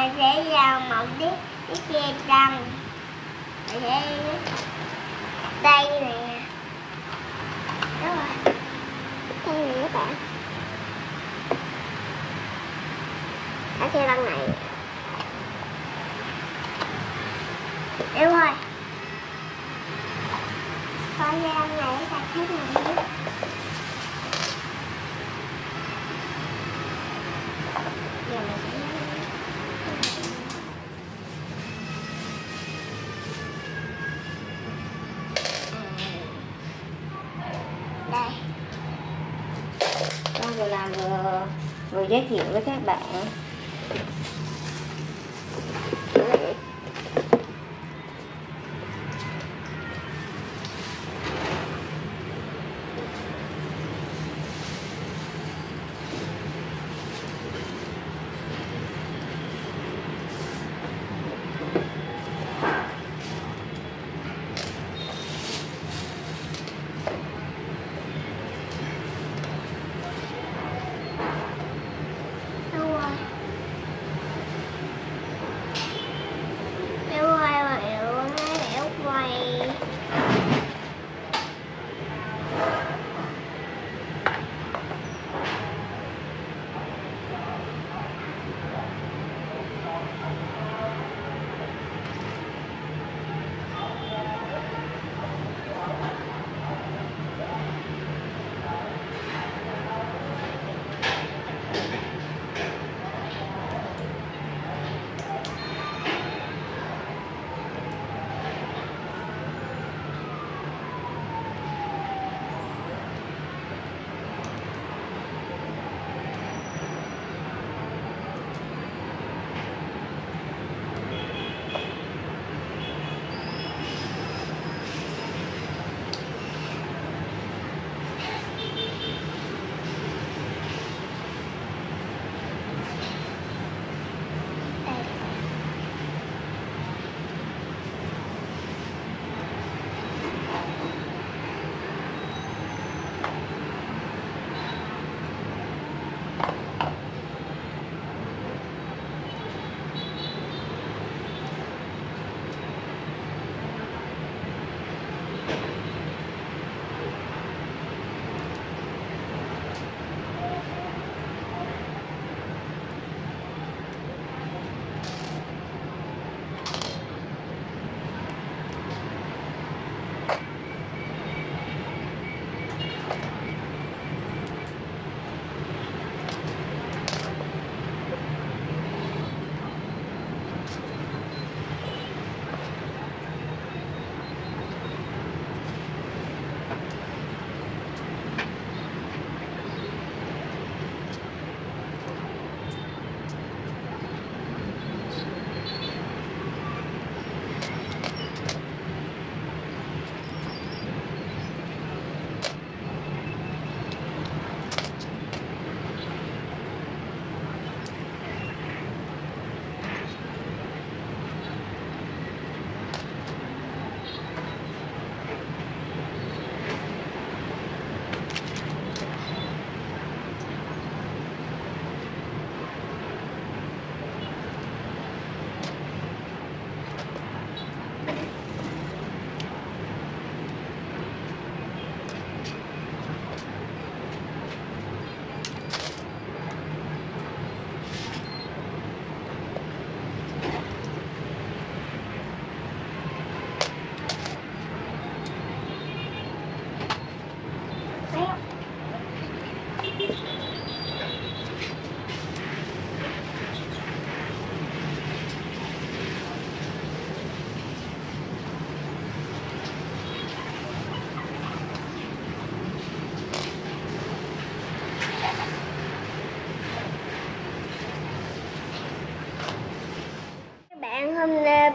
mình sẽ vào một chiếc chiếc xe tăng, rồi sẽ đây nè. Đúng rồi. Đây nè các bạn. Cái xe tăng này. Đúng rồi. Con xe tăng này sạch hết rồi giờ mình sẽ đây con vừa làm vừa, vừa giới thiệu với các bạn.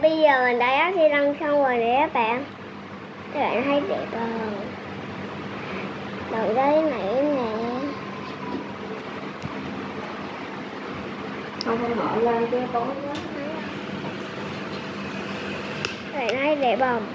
Bây giờ mình đã áo xi lăng xong rồi nè các bạn. Các bạn thấy đẹp không? Đầu đây này nè. Không không mở lên cái tối quá. Các bạn thấy đẹp không